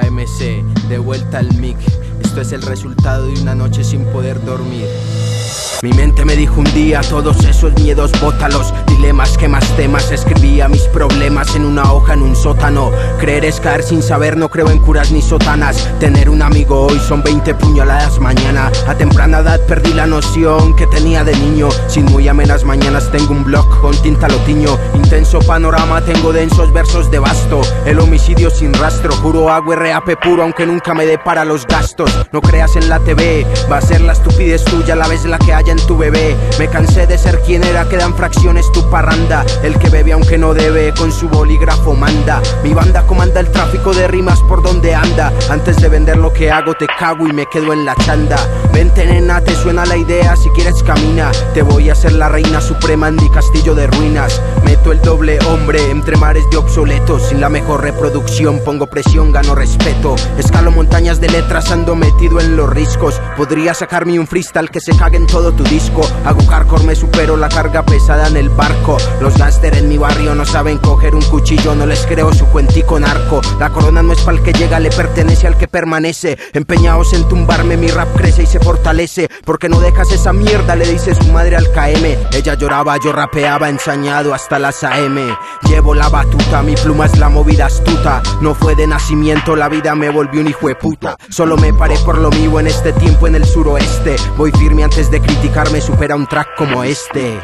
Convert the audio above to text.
KMC, de vuelta al mic. Esto es el resultado de una noche sin poder dormir. Mi mente me dijo un día todos esos miedos bótalos. Dilemas que más temas escribía mis problemas en una hoja en un sótano. Creer es caer sin saber no creo en curas ni sotanas. Tener un amigo hoy son 20 puñaladas mañana. A temprana edad perdí la noción que tenía de niño. Sin muy amenas mañanas tengo un blog con tinta lotiño. Intenso panorama tengo densos versos de basto. El homicidio sin rastro juro hago RAP puro aunque nunca me dé para los gastos. No creas en la TV va a ser la estupidez tuya la vez la que haya tu bebé. Me cansé de ser quien era, quedan fracciones tu parranda. El que bebe aunque no debe, con su bolígrafo manda. Mi banda comanda el tráfico de rimas por donde anda. Antes de vender lo que hago, te cago y me quedo en la chanda. Vente nena, te suena la idea, si quieres camina. Te voy a ser la reina suprema en mi castillo de ruinas. Meto el doble hombre entre mares de obsoletos. Sin la mejor reproducción, pongo presión, gano respeto. Escalo montañas de letras, ando metido en los riscos. Podría sacarme un freestyle que se cague en todo tu disco. Hago hardcore, me supero la carga pesada en el barco. Los gáster en mi barrio no saben coger un cuchillo, no les creo su cuentico narco. La corona no es para el que llega, le pertenece al que permanece. Empeñados en tumbarme, mi rap crece y se fortalece. Porque no dejas esa mierda, le dice su madre al KM. Ella lloraba, yo rapeaba, ensañado hasta las AM. Llevo la batuta, mi pluma es la movida astuta. No fue de nacimiento, la vida me volvió un hijo de puta. Solo me paré por lo mío en este tiempo en el suroeste. Voy firme antes de criticar me supera un track como este.